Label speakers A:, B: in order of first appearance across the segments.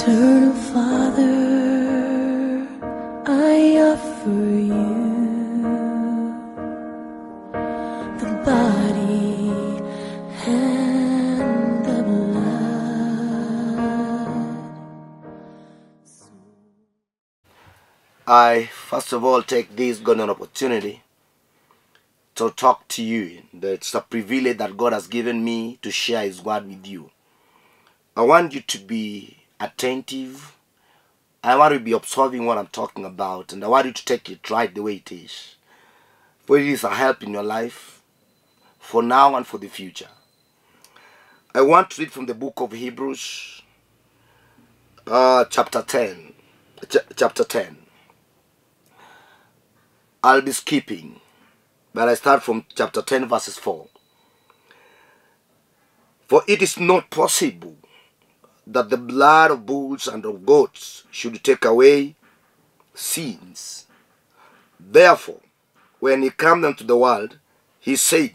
A: Eternal Father, I offer you the body and the blood.
B: I first of all take this golden opportunity to talk to you. It's a privilege that God has given me to share His word with you. I want you to be attentive. I want you to be observing what I'm talking about, and I want you to take it right the way it is. For it is a help in your life, for now and for the future. I want to read from the book of Hebrews, uh, chapter 10. Ch- chapter 10. I'll be skipping, but I start from chapter 10, verses 4. For it is not possible that the blood of bulls and of goats should take away sins. Therefore, when he came into the world, he said,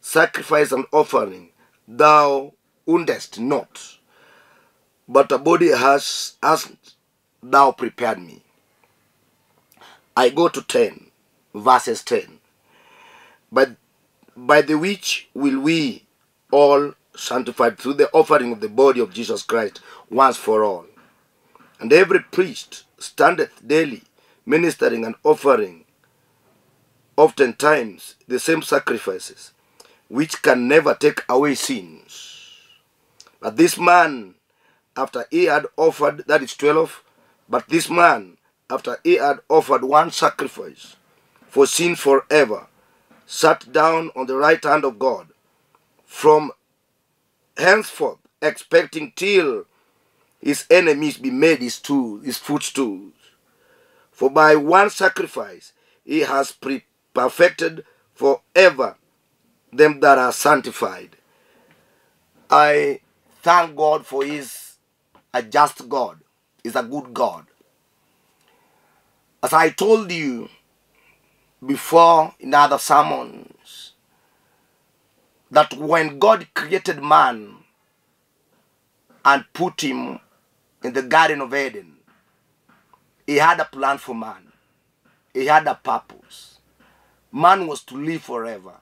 B: Sacrifice and offering thou wouldest not, but a body has, thou prepared me. I go to 10, verses 10. But by the which will we all sanctified through the offering of the body of Jesus Christ once for all. And every priest standeth daily ministering and offering oftentimes the same sacrifices, which can never take away sins. But this man, after he had offered, that is 12, but this man, after he had offered one sacrifice for sin forever, sat down on the right hand of God, from henceforth expecting till his enemies be made his tool, his footstools. For by one sacrifice he has pre- perfected forever them that are sanctified. I thank God for his a just God, is a good God. As I told you before in other sermons, that when God created man and put him in the Garden of Eden, he had a plan for man. He had a purpose. Man was to live forever.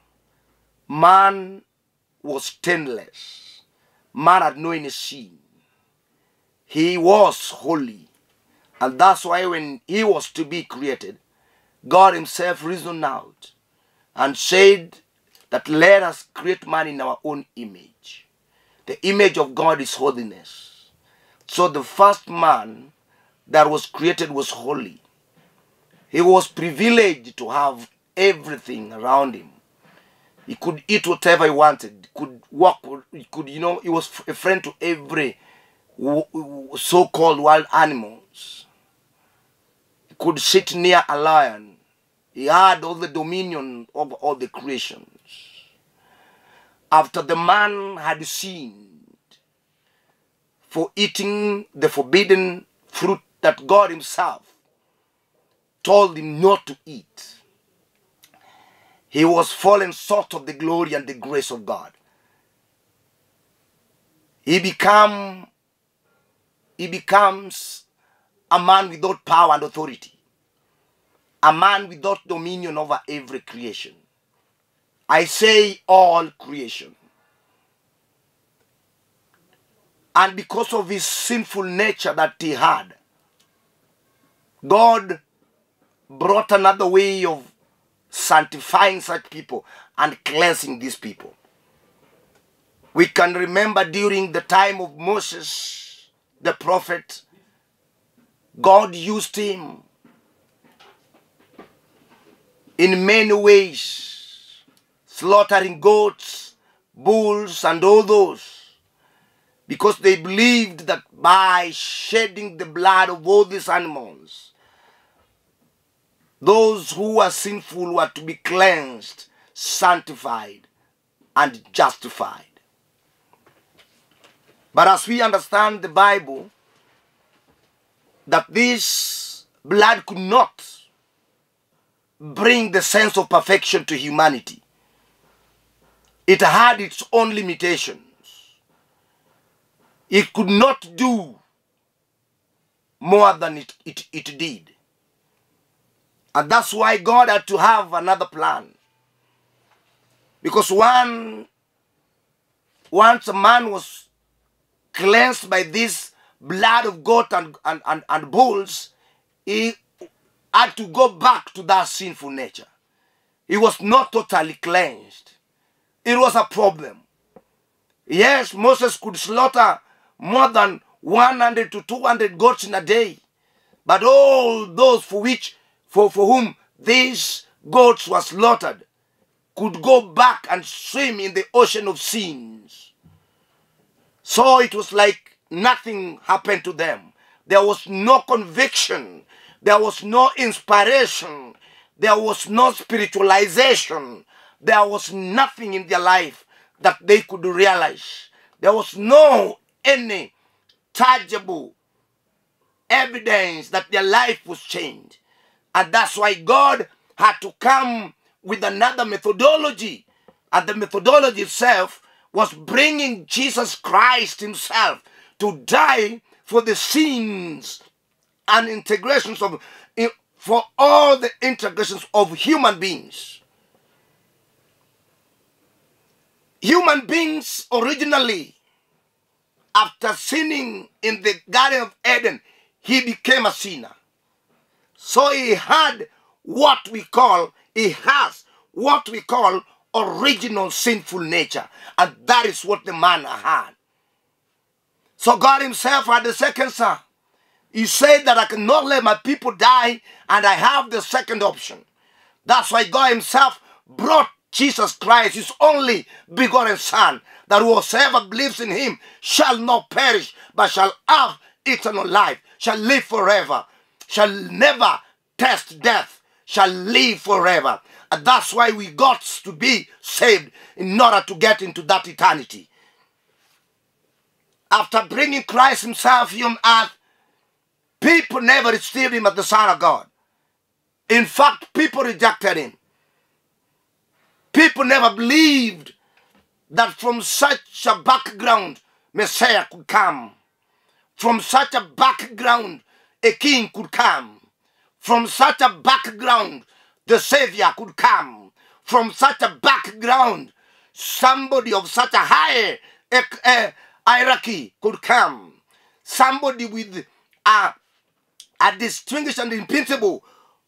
B: Man was stainless. Man had no any sin. He was holy. And that's why when he was to be created, God himself reasoned out and said that let us create man in our own image. The image of God is holiness. So the first man that was created was holy. He was privileged to have everything around him. He could eat whatever he wanted. Could walk. He could, you know, he was a friend to every so-called wild animals. He could sit near a lion. He had all the dominion over all the creations. After the man had sinned for eating the forbidden fruit that God Himself told him not to eat, he was fallen short of the glory and the grace of God. He become he becomes a man without power and authority, a man without dominion over every creation. I say all creation. And because of his sinful nature that he had, God brought another way of sanctifying such people and cleansing these people. We can remember during the time of Moses, the prophet, God used him in many ways, slaughtering goats, bulls, and all those, because they believed that by shedding the blood of all these animals, those who were sinful were to be cleansed, sanctified, and justified. But as we understand the Bible, that this blood could not bring the sense of perfection to humanity. It had its own limitations. It could not do more than it, it, it did. And that's why God had to have another plan. Because one once a man was cleansed by this blood of goat and, and, and, and bulls, he had to go back to that sinful nature. It was not totally cleansed. It was a problem. Yes, Moses could slaughter more than 100 to 200 goats in a day. But all those for which, for, for whom these goats were slaughtered, could go back and swim in the ocean of sins. So it was like nothing happened to them. There was no conviction. There was no inspiration. There was no spiritualization. There was nothing in their life that they could realize. There was no any tangible evidence that their life was changed. And that's why God had to come with another methodology. And the methodology itself was bringing Jesus Christ himself to die for the sins and integrations of for all the integrations of human beings. Human beings originally, after sinning in the Garden of Eden, he became a sinner. So he had what we call, he has what we call original sinful nature. And that is what the man had. So God himself had the second son. He said that I cannot let my people die, and I have the second option. That's why God himself brought Jesus Christ, his only begotten son, that whosoever believes in him shall not perish, but shall have eternal life, shall live forever, shall never test death, shall live forever. And that's why we got to be saved in order to get into that eternity. After bringing Christ himself on earth, people never received him as the Son of God. In fact, people rejected him. People never believed that from such a background, Messiah could come. From such a background, a king could come. From such a background, the Savior could come. From such a background, somebody of such a high uh, hierarchy could come. Somebody with a, a distinguished and invincible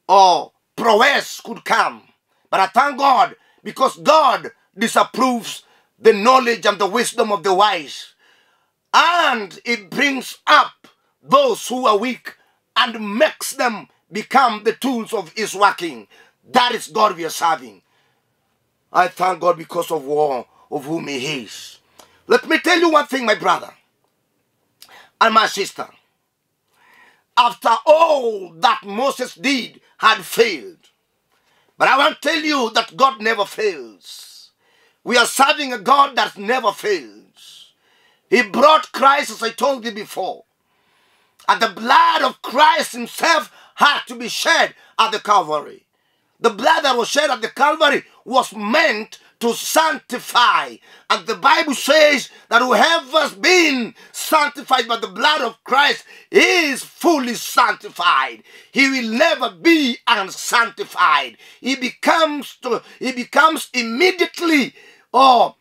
B: or prowess could come. But I thank God because God disapproves the knowledge and the wisdom of the wise. And it brings up those who are weak and makes them become the tools of his working. That is God we are serving. I thank God because of war of whom he is. Let me tell you one thing, my brother and my sister. After all that Moses did had failed. But I want to tell you that God never fails. We are serving a God that never fails. He brought Christ, as I told you before. And the blood of Christ himself had to be shed at the Calvary. The blood that was shed at the Calvary was meant to sanctify. And the Bible says that whoever has been sanctified by the blood of Christ is fully sanctified. He will never be unsanctified. He becomes to, he becomes immediately or oh,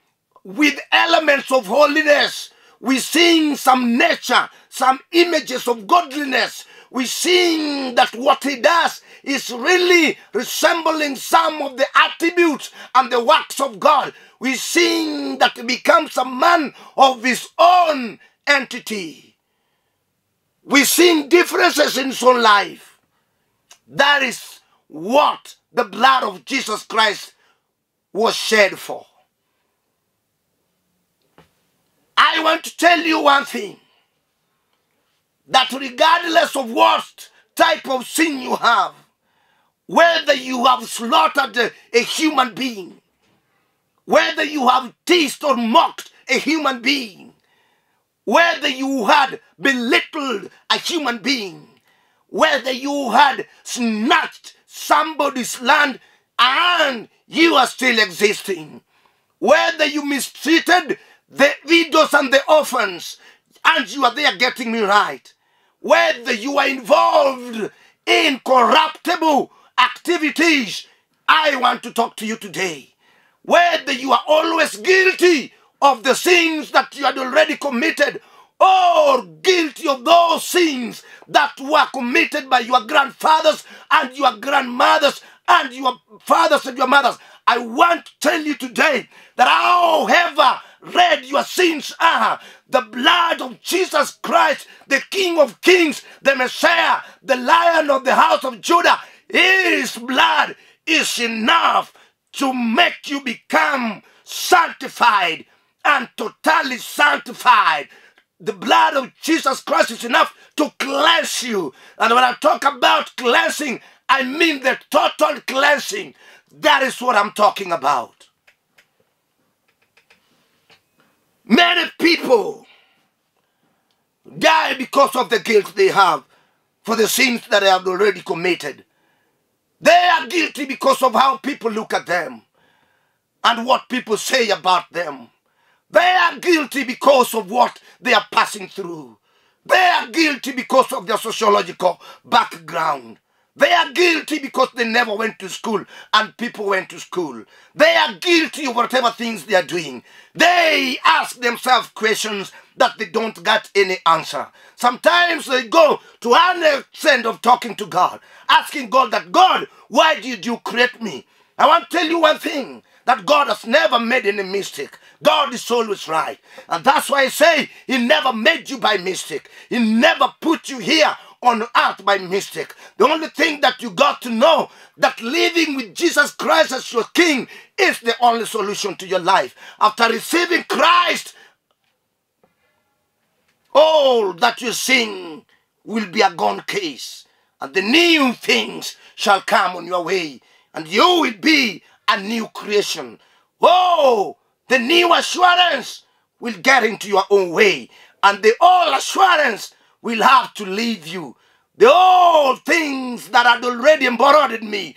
B: with elements of holiness. We sing some nature, some images of godliness. We sing that what he does is really resembling some of the attributes and the works of God. We sing that he becomes a man of his own entity. We sing differences in his own life. That is what the blood of Jesus Christ was shed for. I want to tell you one thing. That regardless of what type of sin you have, whether you have slaughtered a, a human being, whether you have teased or mocked a human being, whether you had belittled a human being, whether you had snatched somebody's land and you are still existing, whether you mistreated the widows and the orphans and you are there getting me right, whether you are involved in corruptible activities, I want to talk to you today. Whether you are always guilty of the sins that you had already committed or guilty of those sins that were committed by your grandfathers and your grandmothers and your fathers and your mothers. I want to tell you today that however red your sins are, the blood of Jesus Christ, the King of Kings, the Messiah, the Lion of the house of Judah, his blood is enough to make you become sanctified and totally sanctified. The blood of Jesus Christ is enough to cleanse you. And when I talk about cleansing, I mean the total cleansing. That is what I'm talking about. Many people die because of the guilt they have for the sins that they have already committed. They are guilty because of how people look at them and what people say about them. They are guilty because of what they are passing through. They are guilty because of their sociological background. They are guilty because they never went to school and people went to school. They are guilty of whatever things they are doing. They ask themselves questions that they don't get any answer. Sometimes they go to an extent of talking to God, asking God that, God, why did you create me? I want to tell you one thing that God has never made any mistake. God is always right. And that's why I say He never made you by mistake. He never put you here on earth by mistake. The only thing that you got to know that living with Jesus Christ as your king is the only solution to your life. After receiving Christ, all that you sing will be a gone case, and the new things shall come on your way, and you will be a new creation. Oh, the new assurance will get into your own way, and the old assurance will have to leave you. The old things that had already embroidered me,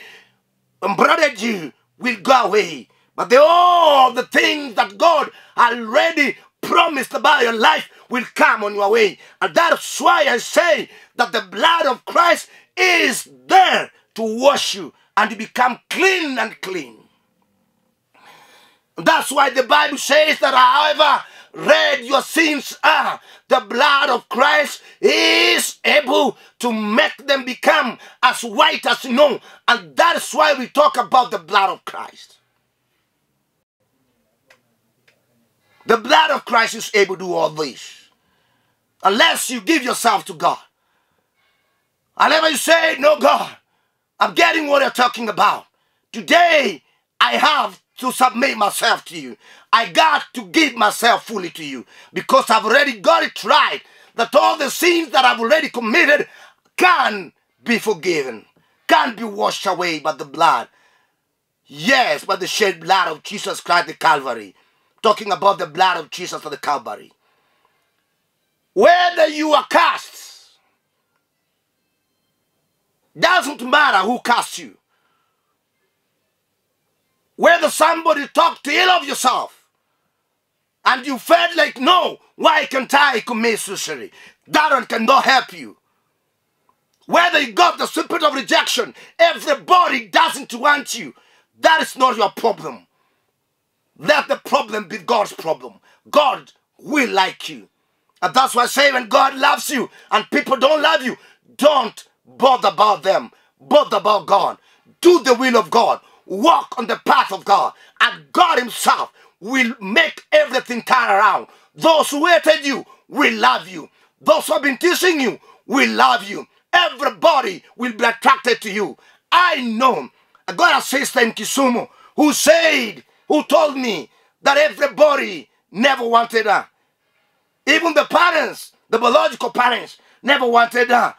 B: embroidered you, will go away. But the all the things that God already promised about your life will come on your way. And that's why I say that the blood of Christ is there to wash you and you become clean and clean. That's why the Bible says that however red your sins are, the blood of Christ is able to make them become as white as snow. And that's why we talk about the blood of Christ. The blood of Christ is able to do all this. Unless you give yourself to God. Unless you say, No, God, I'm getting what you're talking about. Today, I have to submit myself to you. I got to give myself fully to you because I've already got it right that all the sins that I've already committed can be forgiven, can be washed away by the blood. Yes, by the shed blood of Jesus Christ, the Calvary. Talking about the blood of Jesus at the Calvary. Whether you are cast, doesn't matter who cast you. Whether somebody talked ill of yourself and you felt like, no, why can't I commit suicide? That one cannot help you. Whether you got the spirit of rejection, everybody doesn't want you. That is not your problem. Let the problem be God's problem. God will like you. And that's why I say when God loves you and people don't love you, don't bother about them. Bother about God. Do the will of God. Walk on the path of God. And God Himself will make everything turn around. Those who hated you will love you. Those who have been teasing you will love you. Everybody will be attracted to you. I know. I got sister in Kisumu who said, who told me that everybody never wanted her. Even the parents, the biological parents, never wanted her.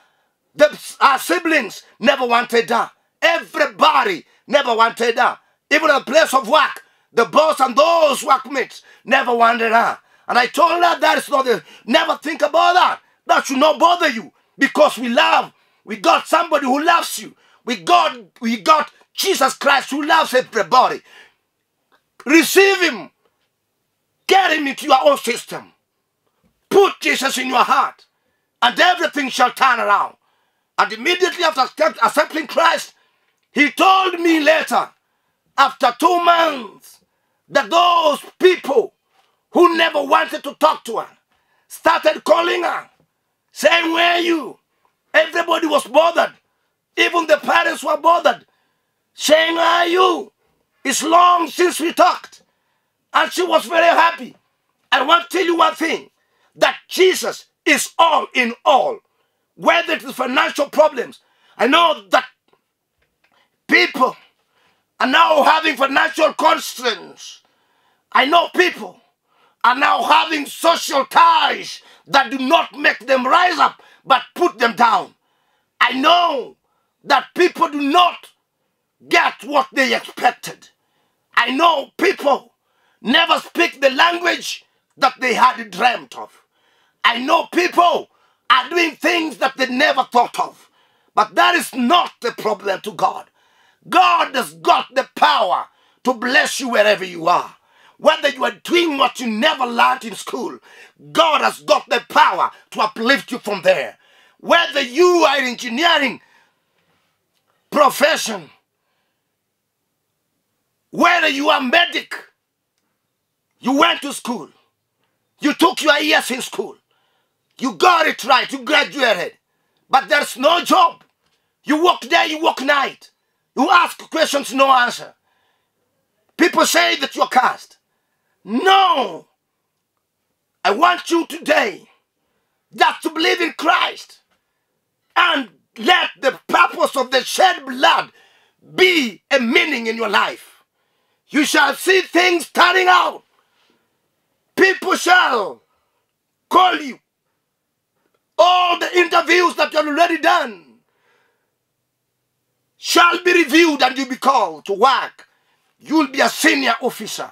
B: The our siblings never wanted her. Everybody never wanted her. Even a place of work, the boss and those workmates never wanted her. And I told her that is not the, never think about that. That should not bother you because we love. We got somebody who loves you. We got, we got Jesus Christ who loves everybody. Receive him. Get him into your own system. Put Jesus in your heart. and everything shall turn around. And immediately after accepting Christ, he told me later, after two months, that those people who never wanted to talk to her started calling her, saying, Where are you? Everybody was bothered. Even the parents were bothered, saying, Where are you? It's long since we talked. And she was very happy. I want to tell you one thing that Jesus is all in all. Whether it is financial problems, I know that people are now having financial constraints. I know people are now having social ties that do not make them rise up but put them down. I know that people do not get what they expected. I know people never speak the language that they had dreamt of. I know people are doing things that they never thought of. But that is not the problem to God. God has got the power to bless you wherever you are. Whether you are doing what you never learned in school, God has got the power to uplift you from there. Whether you are in engineering profession, whether you are medic, you went to school, you took your years in school, you got it right, you graduated, but there's no job. You work day, you work night. You ask questions, no answer. People say that you're cast. No. I want you today just to believe in Christ and let the purpose of the shed blood be a meaning in your life. You shall see things turning out. People shall call you. All the interviews that you have already done shall be reviewed and you'll be called to work. You'll be a senior officer.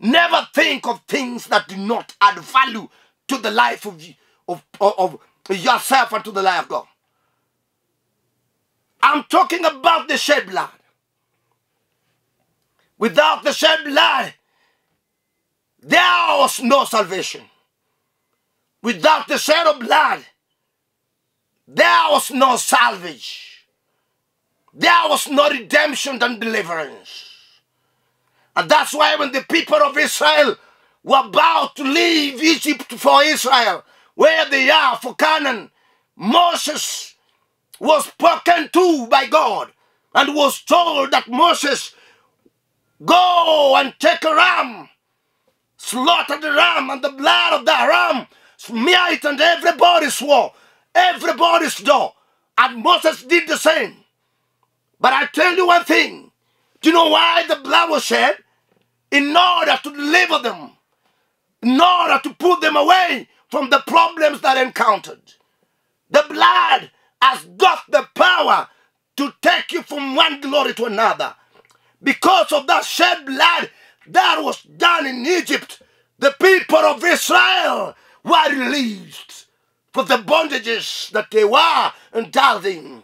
B: Never think of things that do not add value to the life of, you, of, of, of yourself and to the life of God. I'm talking about the shed blood. Without the shed blood, there was no salvation. Without the shed of blood, there was no salvage. There was no redemption and deliverance. And that's why when the people of Israel were about to leave Egypt for Israel, where they are for Canaan, Moses was spoken to by God and was told that Moses, go and take a ram, slaughter the ram, and the blood of the ram smear it, and everybody swore, everybody swore. And Moses did the same. But I tell you one thing. Do you know why the blood was shed? In order to deliver them, in order to put them away from the problems that encountered. The blood has got the power to take you from one glory to another. Because of that shed blood that was done in Egypt, the people of Israel were released for the bondages that they were indulging.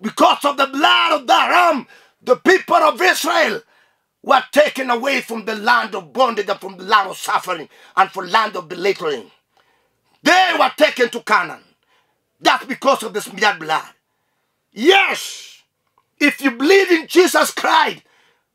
B: Because of the blood of the ram, the people of Israel were taken away from the land of bondage and from the land of suffering and from land of belittling. They were taken to Canaan. That's because of the smeared blood. Yes, if you believe in Jesus Christ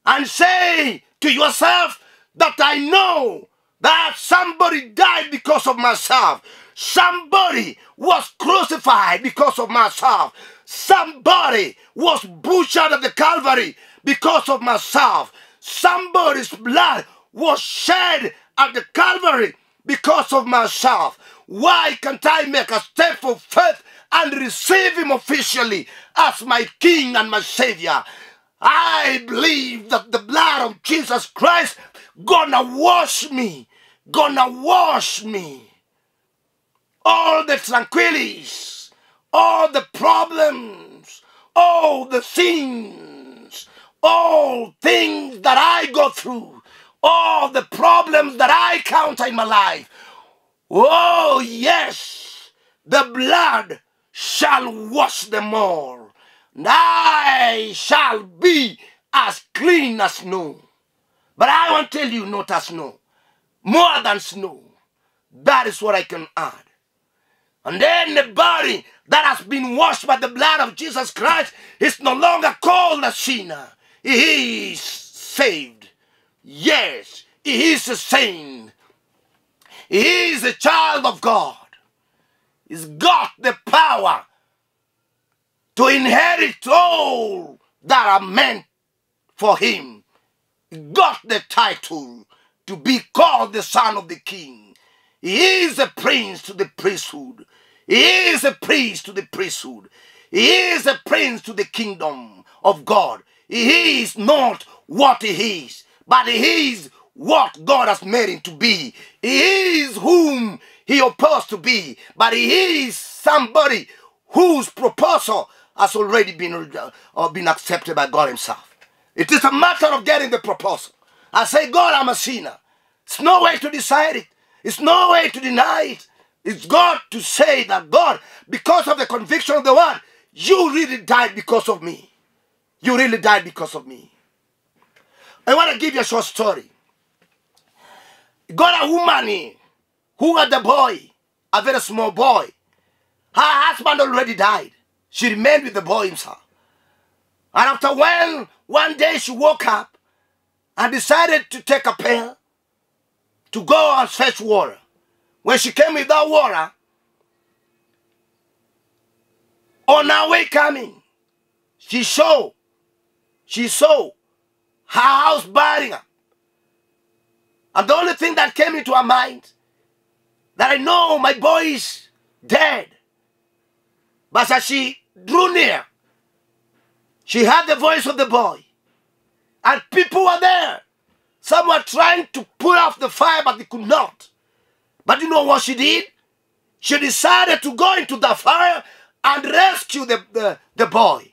B: and say to yourself that I know that somebody died because of myself, somebody was crucified because of myself, somebody was butchered at the Calvary because of myself, somebody's blood was shed at the Calvary because of myself. Why can't I make a step of faith and receive him officially as my King and my Savior? I believe that the blood of Jesus Christ gonna wash me, gonna wash me. All the tranquilities, all the problems, all the things, all things that I go through, all the problems that I counter in my life. Oh, yes, the blood shall wash them all, and I shall be as clean as snow. But I won't tell you, not as snow, more than snow. That is what I can add. And then the body that has been washed by the blood of Jesus Christ is no longer called a sinner. He is saved. Yes, he is a saint. He is a child of God. He's got the power to inherit all that are meant for him. Got the title to be called the son of the king. He is a prince to the priesthood. He is a priest to the priesthood. He is a prince to the kingdom of God. He is not what he is, but he is what God has made him to be. He is whom he opposed to be, but he is somebody whose proposal has already been, uh, uh, been accepted by God himself. It is a matter of getting the proposal. I say, God, I'm a sinner. It's no way to decide it. It's no way to deny it. It's God to say that God, because of the conviction of the word, you really died because of me. You really died because of me. I want to give you a short story. Got a woman who had a boy, a very small boy. Her husband already died. She remained with the boy himself. And after when one day she woke up and decided to take a pail to go and fetch water. When she came with that water, on her way coming, she saw, she saw her house burning up. And the only thing that came into her mind, that I know my boy is dead. But as she drew near, she heard the voice of the boy. And people were there. Some were trying to put off the fire, but they could not. But you know what she did? She decided to go into the fire and rescue the, the, the boy.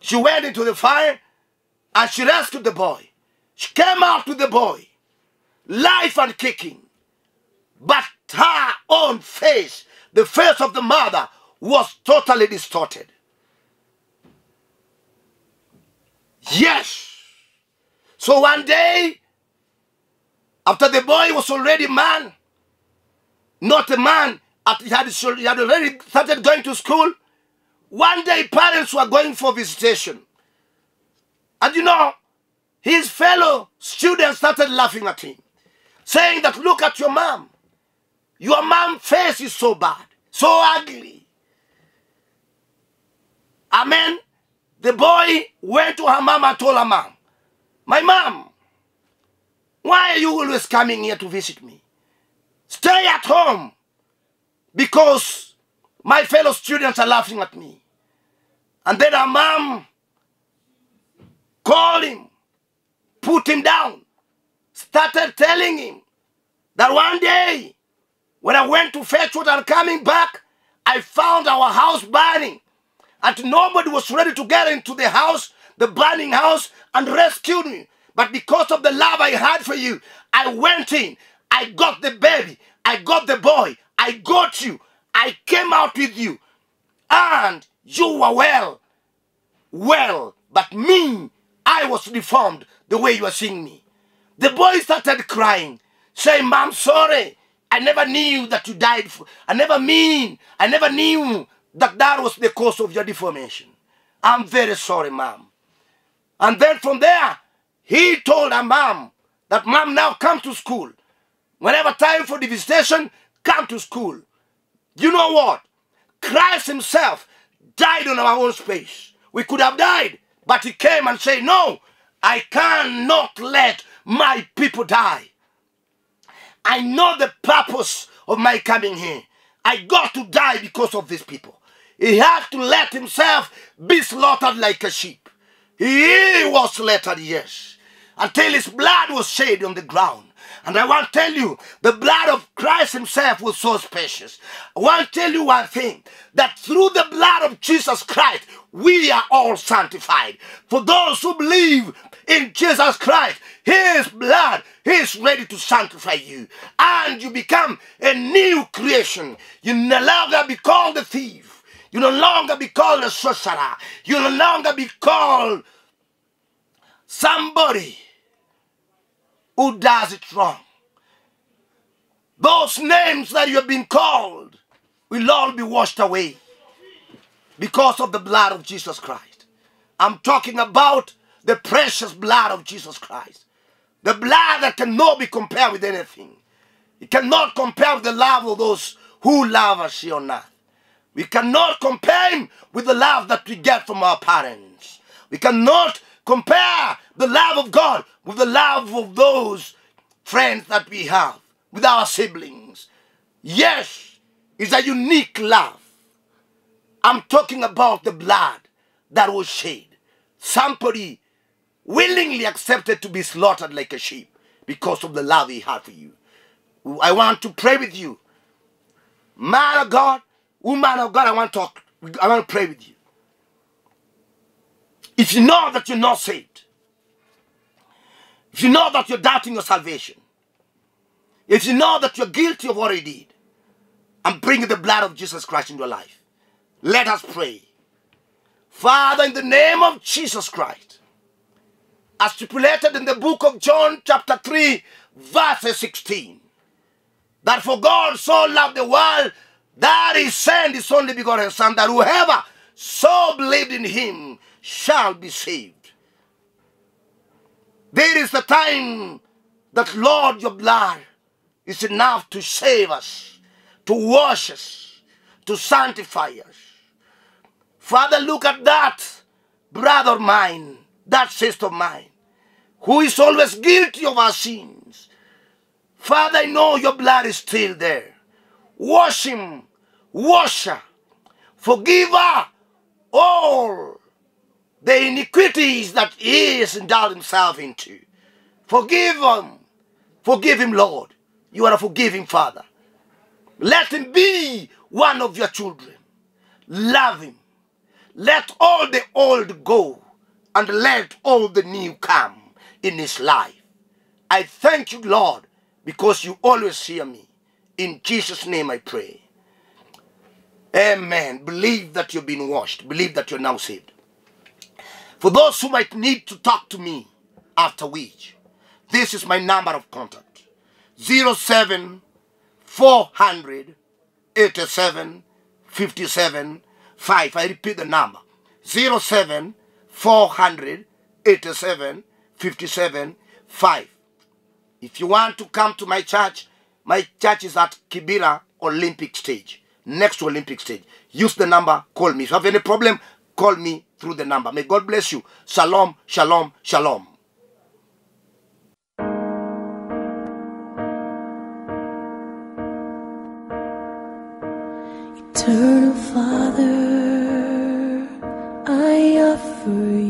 B: She went into the fire and she rescued the boy. She came out with the boy, life and kicking. But her own face, the face of the mother, was totally distorted. Yes. So one day, after the boy was already man, not a man, he had, he had already started going to school, one day parents were going for visitation. And you know, his fellow students started laughing at him, saying that, look at your mom. Your mom face is so bad, so ugly. Amen. The boy went to her mom and told her mom, My mom, why are you always coming here to visit me? Stay at home because my fellow students are laughing at me. And then her mom called him, put him down, started telling him that one day when I went to fetch water and coming back, I found our house burning. And nobody was ready to get into the house, the burning house, and rescue me. But because of the love I had for you, I went in. I got the baby. I got the boy. I got you. I came out with you. And you were well. Well. But me, I was deformed the way you are seeing me. The boy started crying, saying, Mom, sorry. I never knew that you died. For, I never mean. I never knew that that was the cause of your deformation. I'm very sorry, mom. And then from there, he told her mom that mom now come to school. Whenever time for the visitation, come to school. You know what? Christ himself died on our own space. We could have died, but he came and said, no, I cannot let my people die. I know the purpose of my coming here. I got to die because of these people. He had to let himself be slaughtered like a sheep. He was slaughtered, yes, until his blood was shed on the ground. And I want to tell you, the blood of Christ himself was so precious. I want to tell you one thing, that through the blood of Jesus Christ, we are all sanctified. For those who believe in Jesus Christ, his blood is ready to sanctify you. And you become a new creation. You no longer be called a thief. You no longer be called a sorcerer. You no longer be called somebody who does it wrong. Those names that you have been called will all be washed away because of the blood of Jesus Christ. I'm talking about the precious blood of Jesus Christ. The blood that cannot be compared with anything. It cannot compare with the love of those who love us here on earth. We cannot compare him with the love that we get from our parents. We cannot compare the love of God with the love of those friends that we have, with our siblings. Yes, it's a unique love. I'm talking about the blood that was shed. Somebody willingly accepted to be slaughtered like a sheep because of the love he had for you. I want to pray with you. Man of God, woman of God, I want to talk. I want to pray with you. If you know that you're not saved, if you know that you're doubting your salvation, if you know that you're guilty of what you did, and bring the blood of Jesus Christ into your life, let us pray. Father, in the name of Jesus Christ, as stipulated in the book of John, chapter 3, verse 16, that for God so loved the world that he sent his only begotten Son, that whoever so believed in him shall be saved. There is the time that, Lord, your blood is enough to save us, to wash us, to sanctify us. Father, look at that brother mine, that sister mine, who is always guilty of our sins. Father, I know your blood is still there. Wash him, wash her, forgive her all the iniquities that he has endowed himself into. Forgive him. Forgive him, Lord. You are a forgiving Father. Let him be one of your children. Love him. Let all the old go and let all the new come in his life. I thank you, Lord, because you always hear me. In Jesus' name I pray. Amen. Believe that you've been washed. Believe that you're now saved. For those who might need to talk to me after which, this is my number of contact. 07 400 87 57 5. I repeat the number. 07 400 87 57 5. If you want to come to my church, my church is at Kibera Olympic Stage, next to Olympic Stage. Use the number, call me. If you have any problem, call me through the number. May God bless you. Shalom, shalom, shalom.
A: Eternal Father, I offer you